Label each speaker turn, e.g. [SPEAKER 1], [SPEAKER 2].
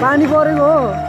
[SPEAKER 1] पानी परेको हो